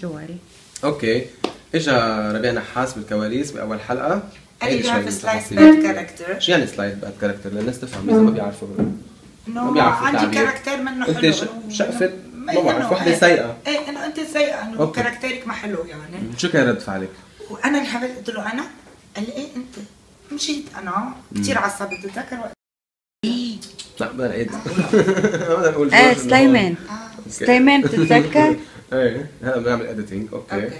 جويل okay. اجى ربيع نحاس بالكواليس بأول حلقة. قال لي التفاصيل. bad character شو يعني سلايد bad character للناس تفهم اذا ما بيعرفوا. ما انه بيعرفوا عندي. character منه حلو. إنه- شفت؟ ما ما بعرف، إيه. سيئة. إيه إنه أنت سيئة إنه. character ك ما حلو يعني. شو كان رد فعلك؟ وأنا انهبلت قلت له أنا قال لي إيه أنت مشيت. أنا كثير عصبت بتذكر وقت؟ لا نعيد بدنا نقول إيه سليمان. سليمان بتتذكر؟ إيه هلا بنعمل editing okay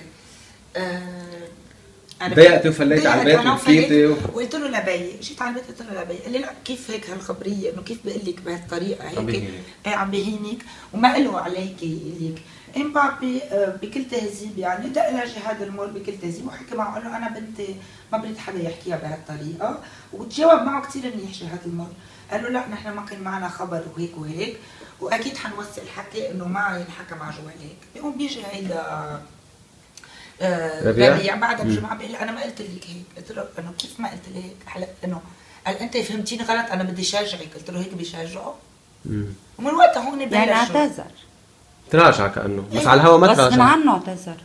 تضايقتي وفليتي على البيت وبكيتي و- وفليت وقلت له لبي. جيت على البيت قلت له لبي. قال لي لا كيف هيك هالخبرية؟ إنه كيف بقول لك بهالطريقه هيك. إيه عم بهينك. وما له عليك ليك ام بابي آه، بكل تهذيب يعني دق لها جهاد المول بكل تهذيب وحكى معه قال له أنا بنتي ما بريد حدا يحكيها بهالطريقة وتجاوب معه كثير منيح جهاد المول. قال له لا نحن ما كان معنا خبر وهيك وهيك وأكيد حنوصل الحكي إنه ما ينحكى مع جوال هيك. بيقوم بيجي هيدا آه، ربيع؟ ربيع بعدها بجمعه بيقول لي أنا ما قلت لك هيك قلت له إنه كيف ما قلت لي هيك؟ إنه قال أنت فهمتيني غلط؟ أنا بدي شجعك. قلت له هيك بيشجعه. ومن وقتها هون يعني بلشوا. اعتذر. تراجع كانه بس على الهوا ما غصبا تراجع. عنه اعتذر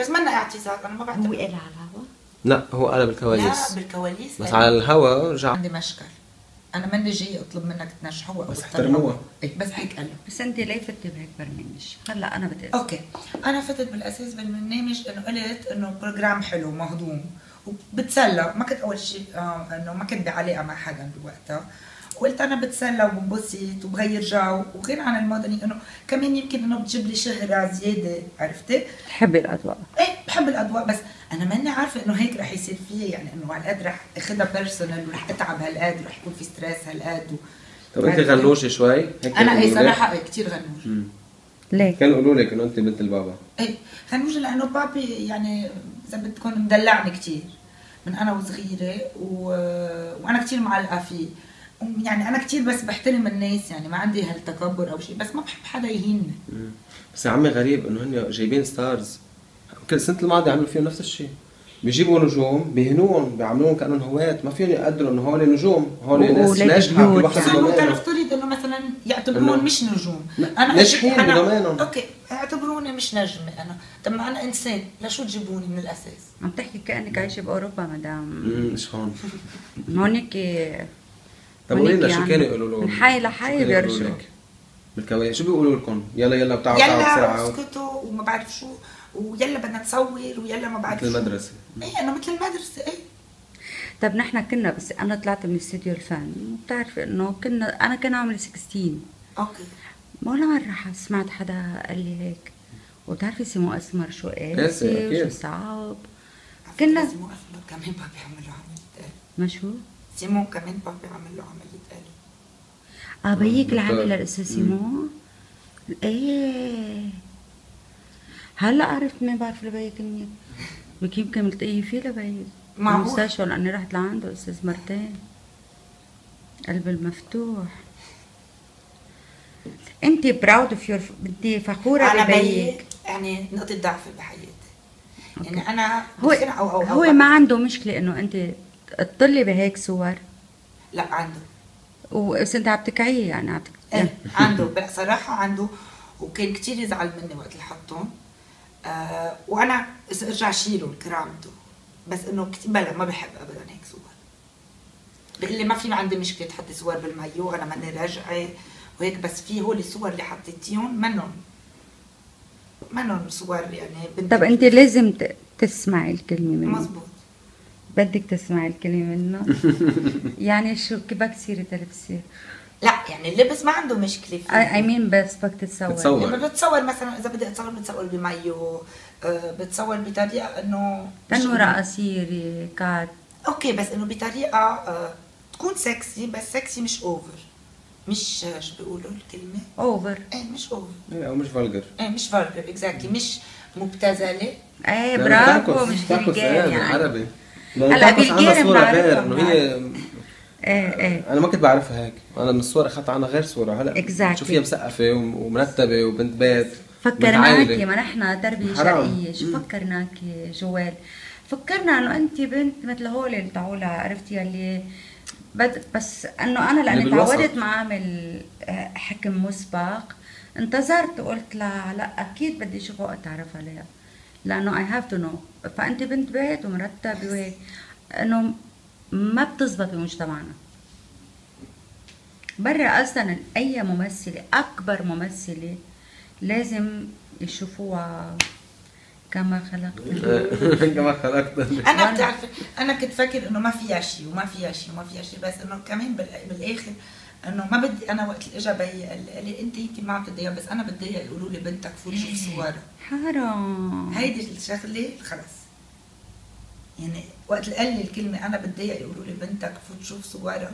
بس منا اعتذار أنا ما هو بعتذر قال على الهوا؟ لا هو قال لا بالكواليس. بالكواليس بس على الهوا رجع. عندي مشكل. أنا ماني جاي أطلب منك تنجحوها بس احترموها. إيه، بس هيك. قال له بس أنت ليه فتي بهيك برنامج؟ هلا أنا بدي okay. أنا فتت بالأساس بالبرنامج إنه قلت إنه program حلو مهضوم. وبتسلى. ما كنت أول شيء آه إنه ما كنت بعلاقة مع حدا بوقتها. قلت أنا بتسلى وبنبسط وبغير جو وغير عن المدني إنه كمان يمكن إنه بتجيب لي شهرة زيادة عرفتي؟ بتحبي الأضواء إيه بحب الأضواء بس أنا ماني عارفة إنه هيك رح يصير فيه يعني إنه هالقد رح اخذها personal ورح أتعب هالقد ورح يكون في stress هالقد و... طب أنت؟ غنوجة شوي هيك أنا إيه يقولوا لك؟ صراحة إيه كثير غنوج مم. ليه؟ كانوا يقولوا لك إنه أنت بنت البابا إيه غنوجة لأنه بابي يعني إذا بدكم مدلعني كثير من أنا وصغيرة و... وأنا كثير معلقة فيه يعني أنا كثير بس بحترم الناس يعني ما عندي هالتكبر أو شيء بس ما بحب حدا يهينني. مم. بس يا عمي غريب إنه هن جايبين stars كل السنة الماضيه عملوا فيهم نفس الشيء. بيجيبوا نجوم بيهنوهم بيعملوهم كأنهم هواة. ما فيهم يقدروا إنه هول نجوم هول ناس ناجحة كل واحد ب domaine ه إنه مثلا يعتبرون مش نجوم. أنا ناجحين أنا- ب domaine هم. okay اعتبروني مش نجمة أنا. طب ما أنا إنسان لشو تجيبوني من الأساس؟ عم تحكي كأنك عايشة بأوروبا مدام. امم مش هون. هونيك طب قولي لنا شو كانوا يقولوا لهم من حي شو لحي بيرجعوا. شو بيقولوا لكم؟ يلا يلا تعوا يلا بسرعة. اسكتوا وما بعرف شو ويلا بدنا نصور ويلا ما بعرف مثل شو. المدرسة. إيه أنا مثل المدرسة إيه. طب نحن كنا بس أنا طلعت من استديو الفن بتعرفي إنه كنا أنا كان عمري 16 okay. ولا مرة ح- سمعت حدا قال لي هيك. وبتعرفي سيمو أسمر؟ شو قاسي. وشو صعب. كنا سيمو أسمر كمان بابي عمل. له عمليه قلب ما شو؟ سيمو كمان بابي عمل له عملية قلب آه بيك دكتور. العامل للاستاذ سيمو؟ إيه. هلا عرفت مين بعرف لبيك منيح. بيك يمكن ملتقيه فيه لبيك ما هو- المستشفى لاني رحت لعنده أستاذ مرتين. قلب المفتوح. انت proud of your daddy فخورة أنا بيي ببيك يعني نقطة ضعف بحياتي. يعني أنا هو أو أو هو ما عنده مشكلة إنه انت تطلي بهيك صور؟ لا عنده. وبس انت عم تكعيه يعني عم. إيه عنده. بصراحه عنده وكان كتير يزعل مني وقت اللي حطهم آه وأنا أرجع شيله كرامته بس إنه كتير بلا ما بحب ابدا هيك صور. بيقول لي ما في عندي مشكلة تحطي صور بالمايو أنا ماني راجعة وهيك. بس في هول الصور اللي حطيتيهم منهم منهم صور يعني طب انت لازم تسمعي الكلمة منه مزبوط بدك تسمعي الكلمة منه؟ يعني شو كيف بدك تصيري تلبسي؟ لا يعني اللبس ما عنده مشكلة فيه. اي مين بس بدك تتصور تتصور. لما بتصور مثلا إذا بدي أتصور بتصور بمايو آه، بتصور بطريقة إنه تنورة قصيرة كات okay بس إنه بطريقة آه، تكون sexy بس sexy مش over مش آه، شو بيقولوا الكلمة؟ over إيه مش over إيه أو مش vulgar إيه مش vulgar exactly مش مبتذلة. إيه برافو مش vulgar يعني. عربي هلا صورة بنعرفها، غير إنه هي إيه إيه أنا ما كنت بعرفها هيك أنا من الصور اخذت عنها غير صورة هلا Exactly. شوفيها مثقفة وم- ومرتبة وبنت بيت فكرناكي. ما نحن تربية حرام. شرقية شو فكرناكي جويل فكرنا إنه أنت بنت مثل هول اللي تعولها عرفتي اللي بد بس إنه أنا لأني. تعودت ما اعمل آه، حكم مسبق انتظرت وقلت لا لأ أكيد بدي أشوف وقت عليها لأنه I have to know فأنت بنت بيت ومرتبة وهيك إنه ما بتزبط بمجتمعنا. برا أصلا أي ممثلة أكبر ممثلة لازم يشوفوها كما خلقت. كما خلقتني أنا بتعرف أنا كنت فاكر إنه ما فيها شيء وما فيها شيء وما فيها شيء بس إنه كمان بال- بالآخر إنه ما بدي أنا وقت اللي اجى بي قال لي أنت يمكن ما عم تتضايق بس أنا بتضايق يقولوا لي بنتك فوت شوف صورها حرام. هيدي الشغلة خلص. يعني وقت اللي قال لي الكلمة أنا بتضايق يقولوا لي بنتك فوت شوف صورها.